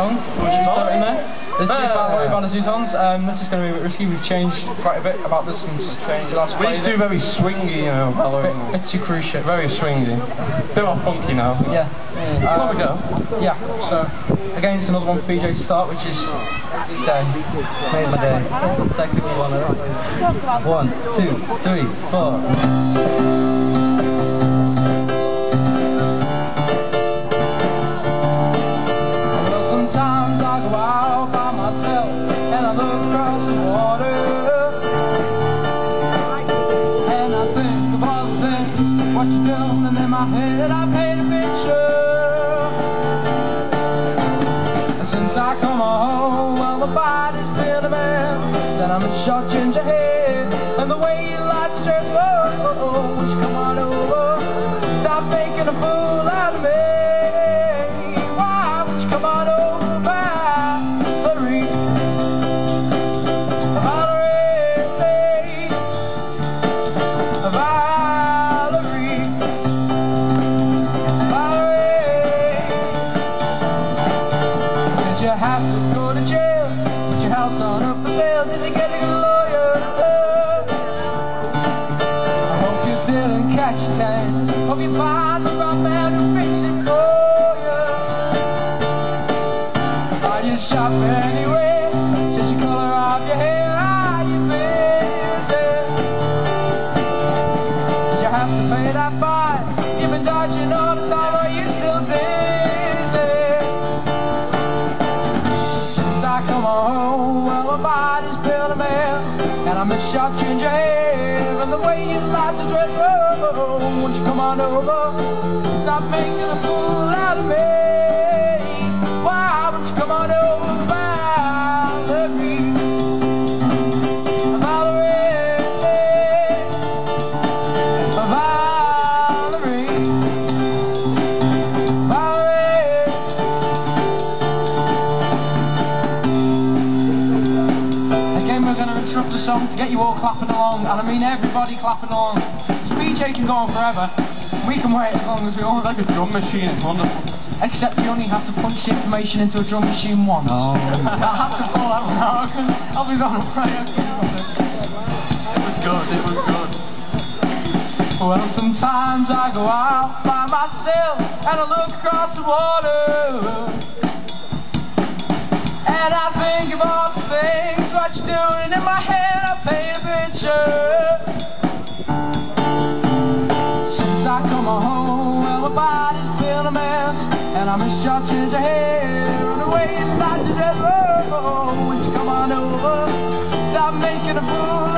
song, which you in there. There's two Battle Royale two songs. Um, this is going to be a bit risky. We've changed quite a bit about this since the last We used to do very swingy, you know. Halloween. bit, bit too crucial. Very swingy. Bit more funky now. Yeah. There we go. Yeah. So again, it's another one for BJ to start, which is his day. It's made my day. Second one. One, two, three, four. Head I paint a picture. Since I come home, well, my body's been a mess, and I'm a short ginger head, and the way you like to dress, oh, oh, oh, won't you come on over? Stop making a fool out of me. I hope you didn't catch. Hope you the man it for you. Are you shop anyway? Color your hair? Are you busy? You have to pay that? Ginger hair And the way you like to dress Oh, won't you come on over? Stop making a fool out of me. Why won't you come on over, Valerie Valerie song to get you all clapping along, and I mean everybody clapping along. So BJ can go on forever. We can wait as long as we want. It's like a drum machine, it's wonderful. Except you only have to punch the information into a drum machine once. Oh. I have to pull that one out. I'll be on a prayer. It was good, it was good. Well, sometimes I go out by myself and I look across the water. And I think of all the things what you're doing in my head. I paint a picture. Since I come home, well, my body's been a mess, and I miss your ginger hair and the way you like to dress. Oh, won't you come on over? Stop making a fool